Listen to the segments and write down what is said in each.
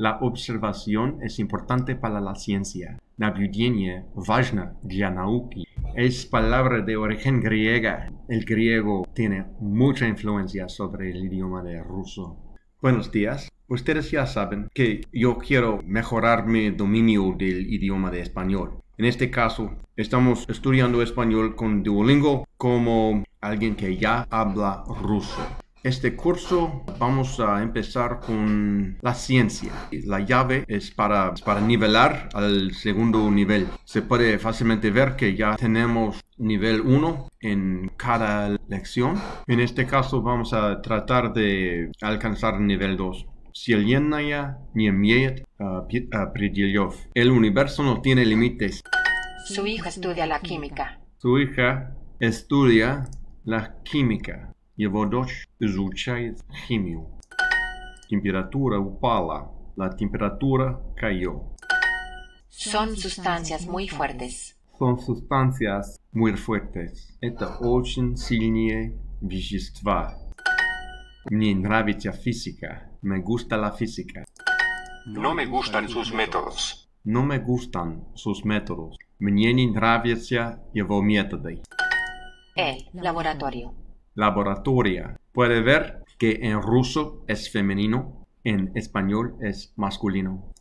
La observación es importante para la ciencia. Nabyudenie Vajna Janauki es palabra de origen griega. El griego tiene mucha influencia sobre el idioma del ruso. Buenos días. Ustedes ya saben que yo quiero mejorar mi dominio del idioma de español. En este caso, estamos estudiando español con Duolingo como alguien que ya habla ruso. Este curso vamos a empezar con la ciencia. La llave es para, para nivelar al segundo nivel. Se puede fácilmente ver que ya tenemos nivel 1 en cada lección. En este caso vamos a tratar de alcanzar nivel 2. El universo no tiene límites. Su hija estudia la química. Su hija estudia la química Его дочь изучает химию. Temperatura упала. La temperatura cayó. Son sustancias muy fuertes. Son sustancias muy fuertes. Это очень сильные вещества. Мне нравится физика. Me gusta la física. No me gustan sus métodos. No me gustan sus métodos. Мне не нравятся его методы. El laboratorio. Laboratoria. Puede ver que en ruso es femenino, en español es masculino.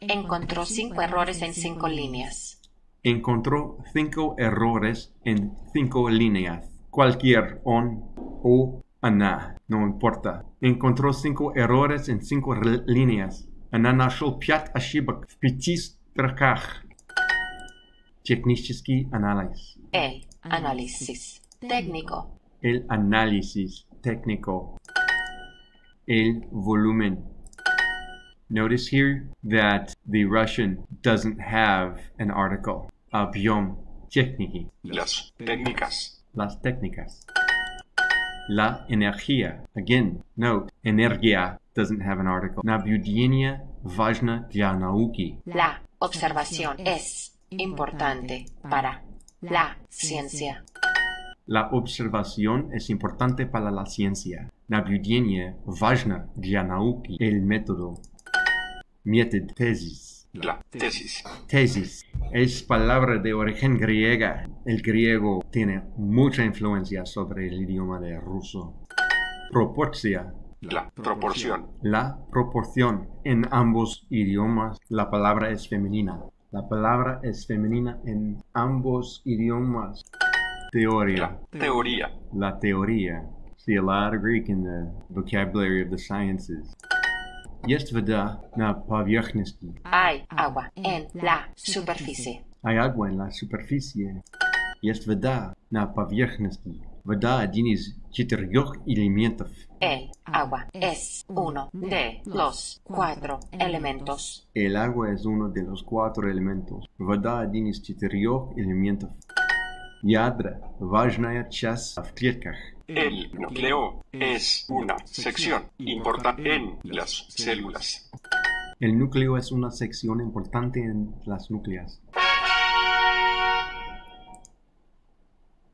Encontró cinco errores en cinco líneas. Encontró cinco errores en cinco líneas. Cualquier on o ana, no importa. Encontró cinco errores en cinco líneas. Она нашел пять ошибок в пяти строках. Технический анализ. El análisis técnico. El análisis técnico. El volumen. Notice here that the Russian doesn't have an article. Объем техники. Las técnicas. Las técnicas. La energía. Again, note, energía doesn't have an article. Nabudienia важна для науки. La observación es importante para la ciencia. La observación es importante para la ciencia. Nabudienie важна для науки. El método. Método. Tesis. La tesis. Tesis. Es palabra de origen griega. El griego tiene mucha influencia sobre el idioma de ruso. Proporcia. La proporción. La proporción. En ambos idiomas la palabra es femenina. La palabra es femenina en ambos idiomas. Teoría. La teoría. La teoría. See a lot of Greek in the vocabulary of the sciences. Есть вода на поверхности. Hay agua en la superficie. Hay agua en la superficie. Есть вода на поверхности. Вода один из четырех элементов. El agua es uno de los cuatro elementos. El agua es uno de los cuatro elementos. Вода один из четырех элементов. yadra, vajnaya chas El núcleo es una sección importante en las células. El núcleo es una sección importante en las núcleas.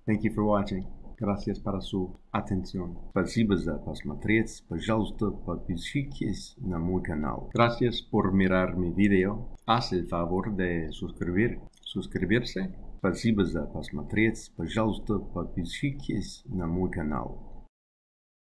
Thank you for watching. Gracias para su atención. Спасибо за посмотреть. Пожалуйста, подпишитесь на мой канал. Gracias por mirar mi video. Haz el favor de suscribir, suscribirse. Спасибо за посмотреть. Пожалуйста, подпишитесь на мой канал.